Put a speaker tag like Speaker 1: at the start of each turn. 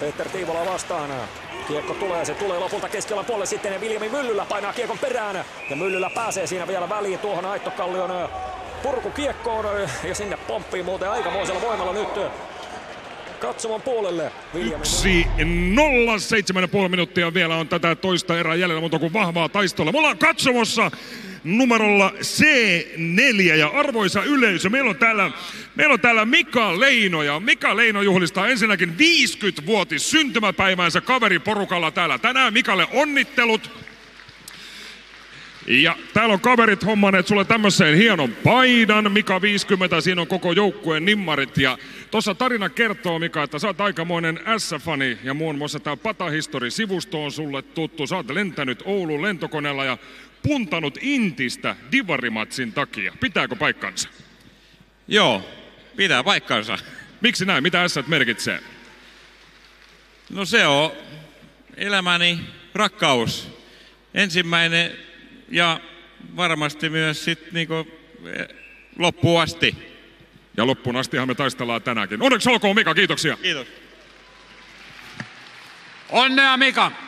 Speaker 1: Peter Tiivola vastaan. Kiekko tulee, se tulee lopulta keskellä puolelle sitten ja Viljami Myllylä painaa kiekon perään. Ja Myllylä pääsee siinä vielä väliin tuohon Aittokallion purkukiekkoon ja sinne pomppii muuten aikamoisella voimalla nyt katsomon puolelle.
Speaker 2: Yksi nolla, seitsemän ja puoli minuuttia vielä on tätä toista erää jäljellä, mutta kuin vahvaa taistolla. Me ollaan katsomossa numerolla C4 ja arvoisa yleisö, meillä on täällä, meillä on täällä Mika Leino ja Mika Leino juhlistaa ensinnäkin 50-vuotis syntymäpäiväänsä kaveriporukalla täällä. Tänään Mikalle onnittelut. Ja täällä on kaverit hommaneet sulle tämmöiseen hienon paidan, Mika 50, siinä on koko joukkueen nimmarit. Ja tuossa tarina kertoo, Mika, että sä oot aikamoinen S-fani ja muun muassa tämä Patahistori-sivusto on sulle tuttu. Sä oot lentänyt Oulun lentokoneella ja puntanut Intistä divarimatsin takia. Pitääkö paikkansa?
Speaker 3: Joo, pitää paikkansa.
Speaker 2: Miksi näin? Mitä S merkitsee?
Speaker 3: No se on elämäni rakkaus. Ensimmäinen ja varmasti myös sit niinku eh, loppuun asti.
Speaker 2: Ja loppuun astihan me taistellaan tänäänkin. Onneksi olkoon Mika, kiitoksia.
Speaker 3: Kiitos.
Speaker 4: Onnea Mika!